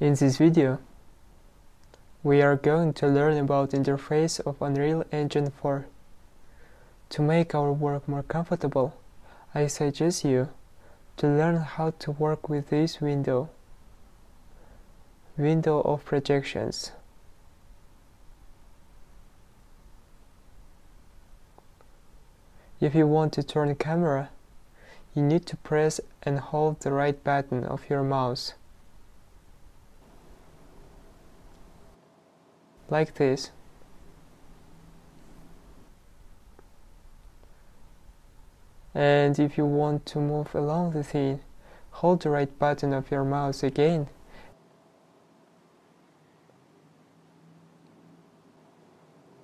In this video, we are going to learn about interface of Unreal Engine 4. To make our work more comfortable, I suggest you to learn how to work with this window, window of projections. If you want to turn the camera, you need to press and hold the right button of your mouse. Like this. And if you want to move along the scene, hold the right button of your mouse again.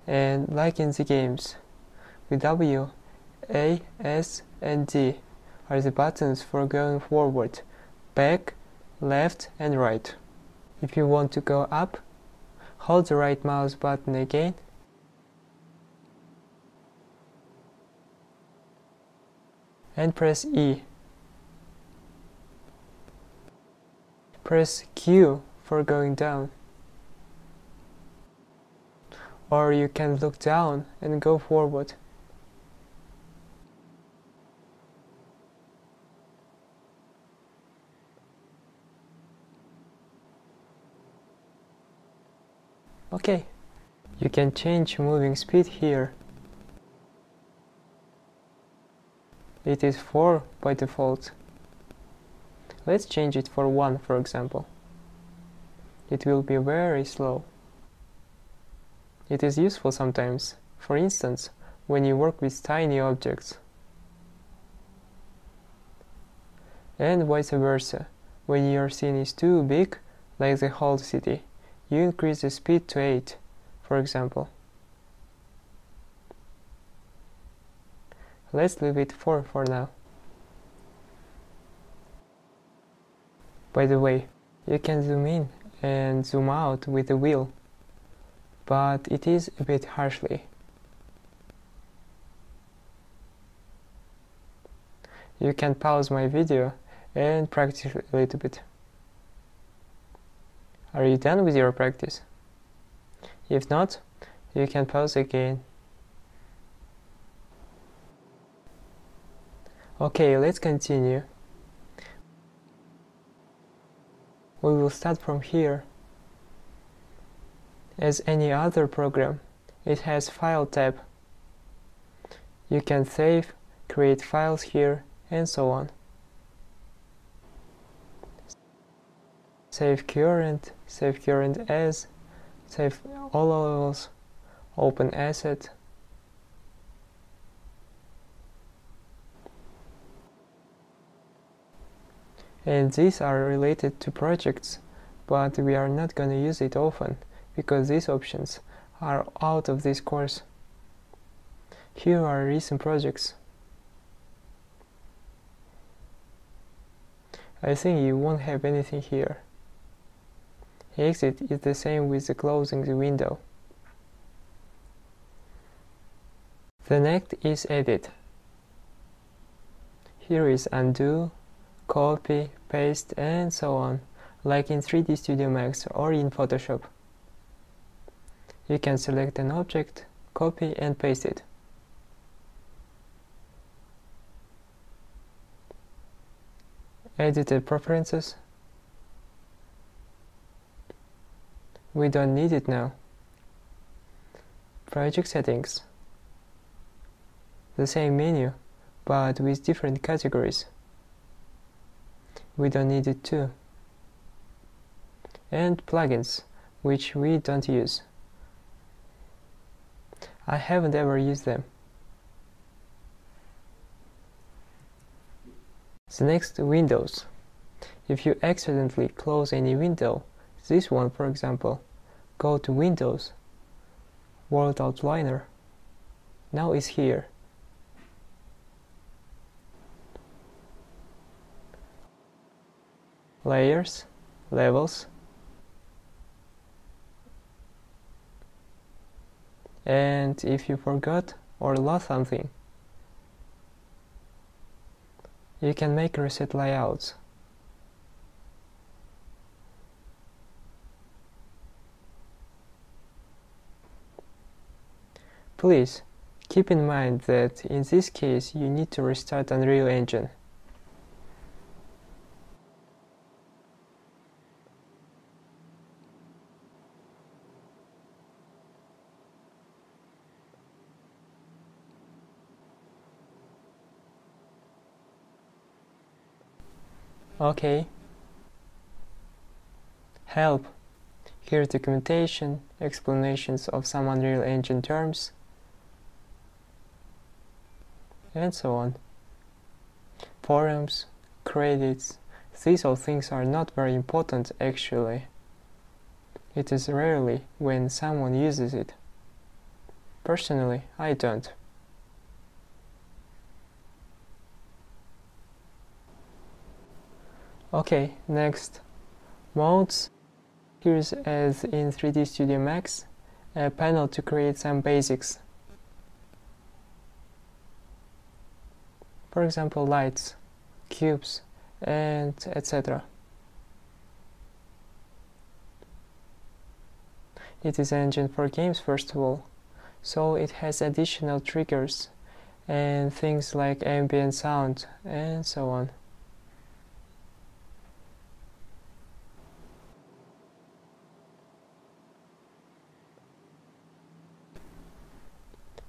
And like in the games, with W, A, S and D are the buttons for going forward, back, left and right. If you want to go up, Hold the right mouse button again and press E. Press Q for going down. Or you can look down and go forward. Okay, you can change moving speed here. It is 4 by default. Let's change it for 1 for example. It will be very slow. It is useful sometimes, for instance, when you work with tiny objects. And vice versa, when your scene is too big, like the whole city you increase the speed to 8, for example. Let's leave it 4 for now. By the way, you can zoom in and zoom out with the wheel, but it is a bit harshly. You can pause my video and practice a little bit. Are you done with your practice? If not, you can pause again. Okay, let's continue. We will start from here. As any other program, it has File tab. You can save, create files here, and so on. Save current, save current as, save all levels, open asset, and these are related to projects but we are not going to use it often because these options are out of this course. Here are recent projects. I think you won't have anything here. Exit is the same with closing the window. The next is Edit. Here is Undo, Copy, Paste and so on, like in 3D Studio Max or in Photoshop. You can select an object, copy and paste it. Edit the Preferences We don't need it now. Project settings. The same menu, but with different categories. We don't need it too. And plugins, which we don't use. I haven't ever used them. The next Windows. If you accidentally close any window, this one for example, go to Windows, World Outliner, now it's here. Layers, levels, and if you forgot or lost something, you can make reset layouts. Please keep in mind that in this case you need to restart Unreal Engine. Okay. Help. Here's documentation, explanations of some Unreal Engine terms, and so on. Forums, credits, these all things are not very important actually. It is rarely when someone uses it. Personally, I don't. Okay, next. Modes. Here's as in 3D Studio Max, a panel to create some basics. For example, lights, cubes, and etc. It is an engine for games first of all, so it has additional triggers and things like ambient sound and so on.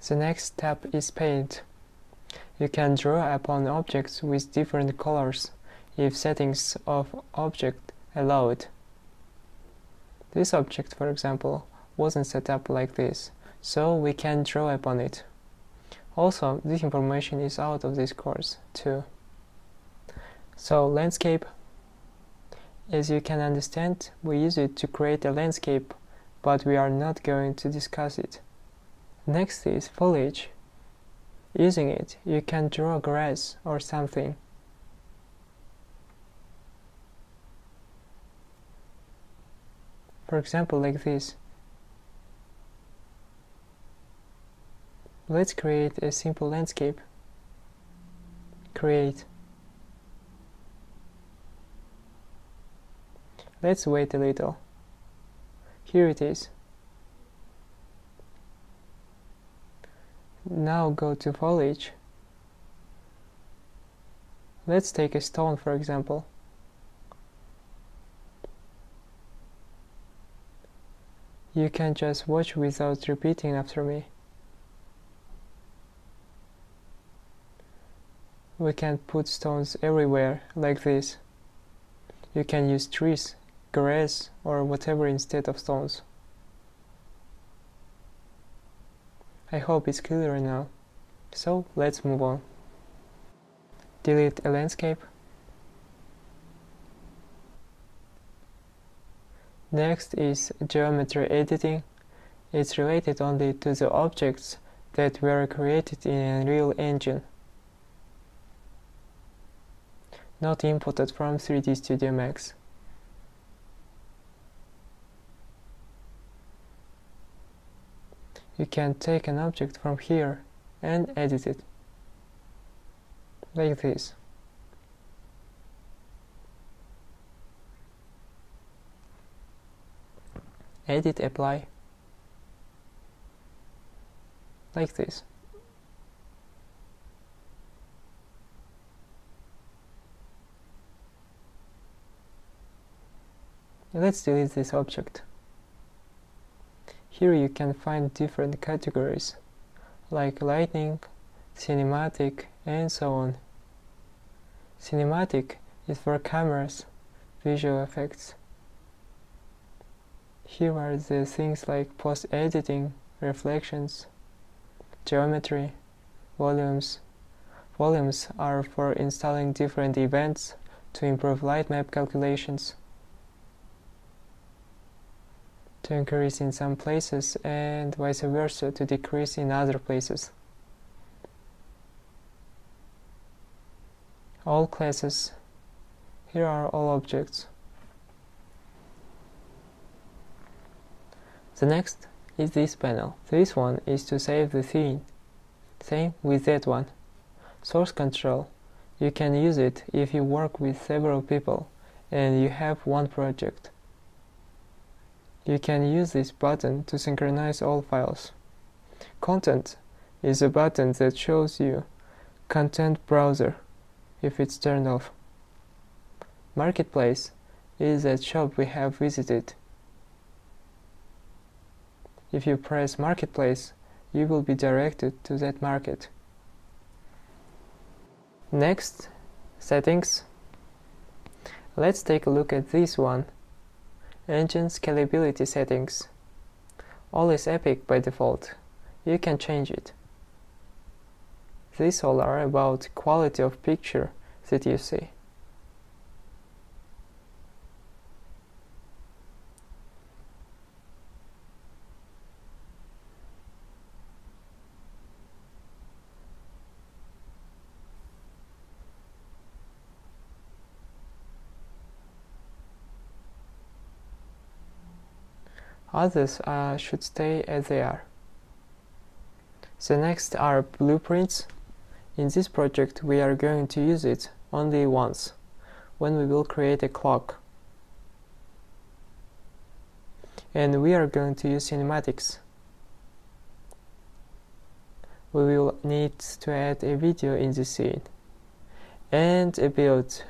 The next step is paint. You can draw upon objects with different colors if settings of object allowed. This object, for example, wasn't set up like this, so we can draw upon it. Also, this information is out of this course, too. So, landscape. As you can understand, we use it to create a landscape, but we are not going to discuss it. Next is foliage. Using it, you can draw grass or something. For example, like this. Let's create a simple landscape. Create. Let's wait a little. Here it is. Now go to foliage. Let's take a stone for example. You can just watch without repeating after me. We can put stones everywhere like this. You can use trees, grass or whatever instead of stones. I hope it's clearer now. So let's move on. Delete a landscape. Next is geometry editing. It's related only to the objects that were created in Unreal Engine, not imported from 3D Studio Max. You can take an object from here and edit it like this. Edit apply. Like this. Let's delete this object here you can find different categories, like lighting, cinematic, and so on. Cinematic is for cameras, visual effects. Here are the things like post-editing, reflections, geometry, volumes. Volumes are for installing different events to improve light map calculations to increase in some places and vice versa to decrease in other places. All classes. Here are all objects. The next is this panel. This one is to save the scene. Same with that one. Source control. You can use it if you work with several people and you have one project. You can use this button to synchronize all files. Content is a button that shows you Content Browser if it's turned off. Marketplace is that shop we have visited. If you press Marketplace, you will be directed to that market. Next, Settings. Let's take a look at this one. Engine Scalability Settings. All is Epic by default. You can change it. These all are about quality of picture that you see. Others uh, should stay as they are. The next are blueprints. In this project we are going to use it only once, when we will create a clock. And we are going to use cinematics. We will need to add a video in the scene. And a build.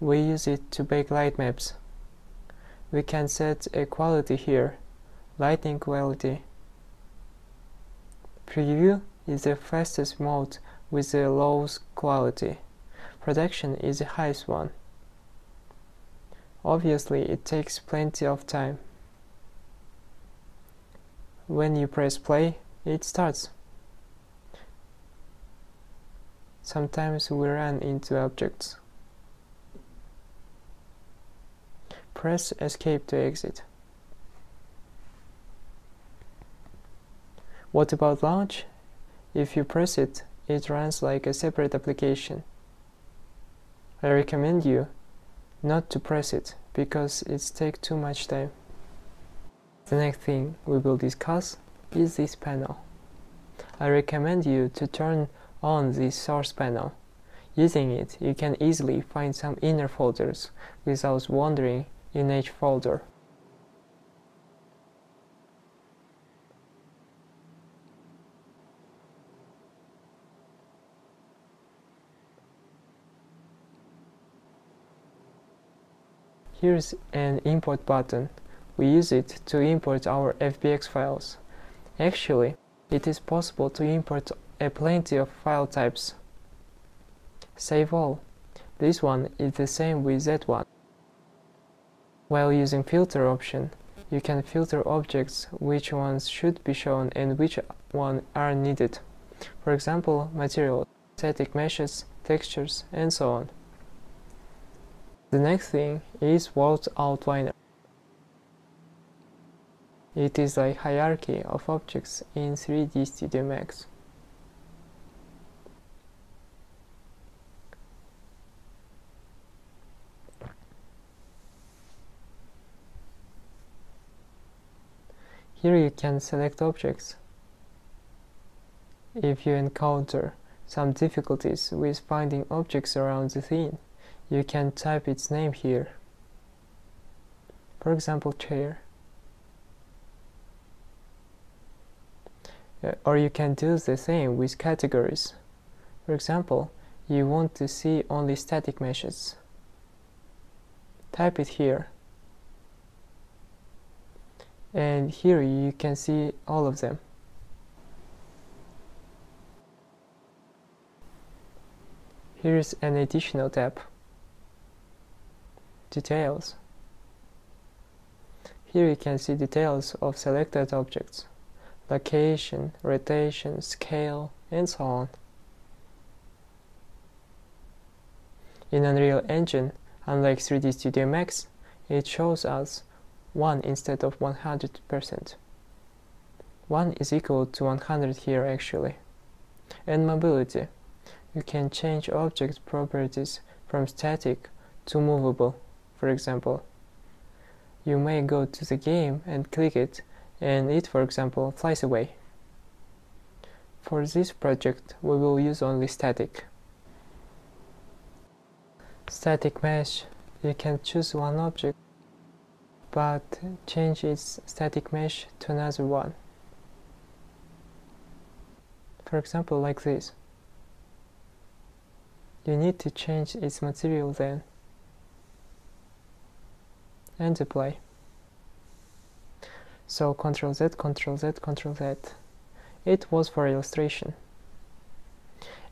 We use it to bake light maps we can set a quality here lighting quality. Preview is the fastest mode with the lowest quality. Production is the highest one. Obviously it takes plenty of time. When you press play it starts. Sometimes we run into objects Press escape to exit. What about launch? If you press it, it runs like a separate application. I recommend you not to press it because it takes too much time. The next thing we will discuss is this panel. I recommend you to turn on this source panel. Using it, you can easily find some inner folders without wandering in each folder. Here's an import button. We use it to import our FBX files. Actually, it is possible to import a plenty of file types. Save all. This one is the same with that one. While using filter option, you can filter objects which ones should be shown and which one are needed. For example, material, static meshes, textures, and so on. The next thing is World Outliner. It is a hierarchy of objects in 3D Studio Max. Here you can select objects. If you encounter some difficulties with finding objects around the scene, you can type its name here. For example, chair. Uh, or you can do the same with categories. For example, you want to see only static meshes. Type it here and here you can see all of them. Here's an additional tab. Details. Here you can see details of selected objects. Location, rotation, scale, and so on. In Unreal Engine, unlike 3D Studio Max, it shows us 1 instead of 100%. 1 is equal to 100 here actually. And mobility. You can change object properties from static to movable, for example. You may go to the game and click it and it, for example, flies away. For this project, we will use only static. Static mesh, you can choose one object but change its static mesh to another one. For example, like this. You need to change its material then and apply. So Ctrl Z, Ctrl Z, Ctrl Z. It was for illustration.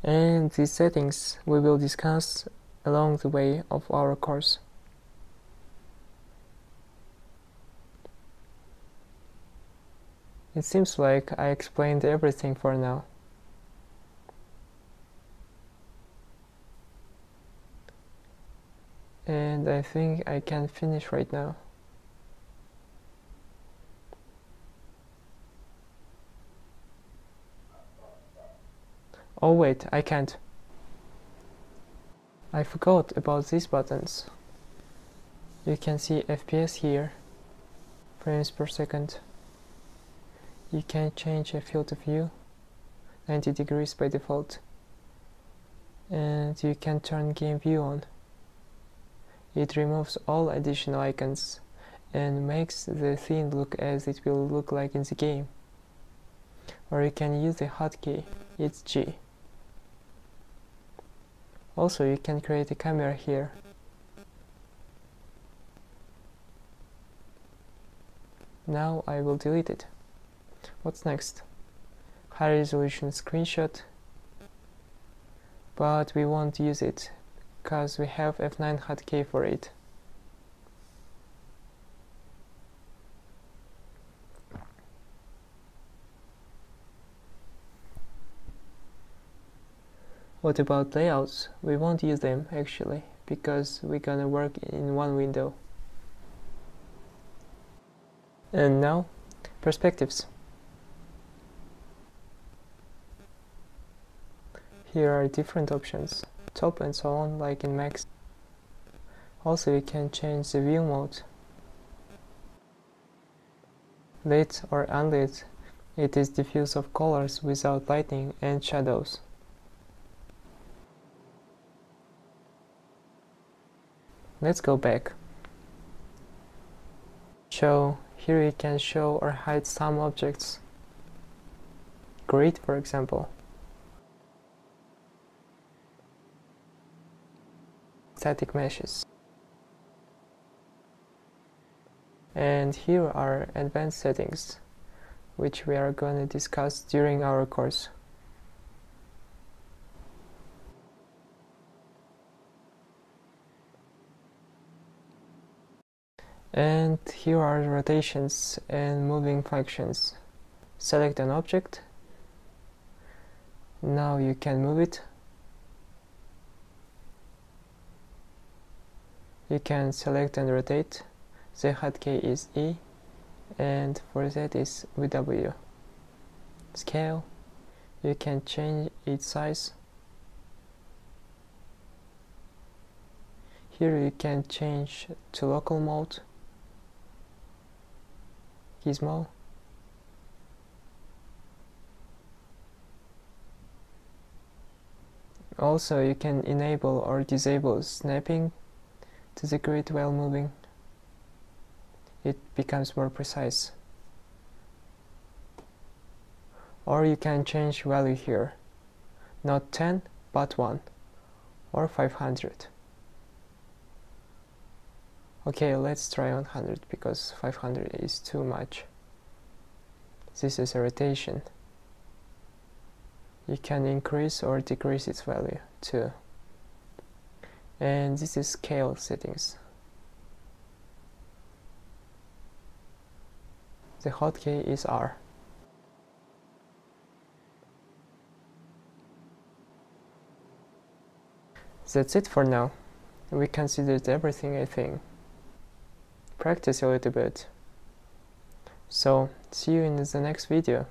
And these settings we will discuss along the way of our course. It seems like I explained everything for now. And I think I can finish right now. Oh wait, I can't. I forgot about these buttons. You can see FPS here, frames per second. You can change a field of view, 90 degrees by default. And you can turn game view on. It removes all additional icons and makes the scene look as it will look like in the game. Or you can use the hotkey, it's G. Also, you can create a camera here. Now I will delete it. What's next? High resolution screenshot. But we won't use it because we have F9 hotkey for it. What about layouts? We won't use them actually because we're gonna work in one window. And now, perspectives. Here are different options, top and so on like in Max. Also you can change the view mode. Lit or unlit, it is diffuse of colors without lighting and shadows. Let's go back. Show, here you can show or hide some objects. Grid, for example. Static meshes. And here are advanced settings, which we are going to discuss during our course. and here are rotations and moving functions select an object now you can move it you can select and rotate. The hotkey is E and for that is VW scale. You can change its size. Here you can change to local mode. Gizmo. Also, you can enable or disable snapping to the grid while moving. It becomes more precise. Or you can change value here. Not 10, but 1. Or 500. Okay, let's try 100 because 500 is too much. This is a rotation. You can increase or decrease its value too. And this is scale settings. The hotkey is R. That's it for now. We considered everything I think practice a little bit. So, see you in the next video.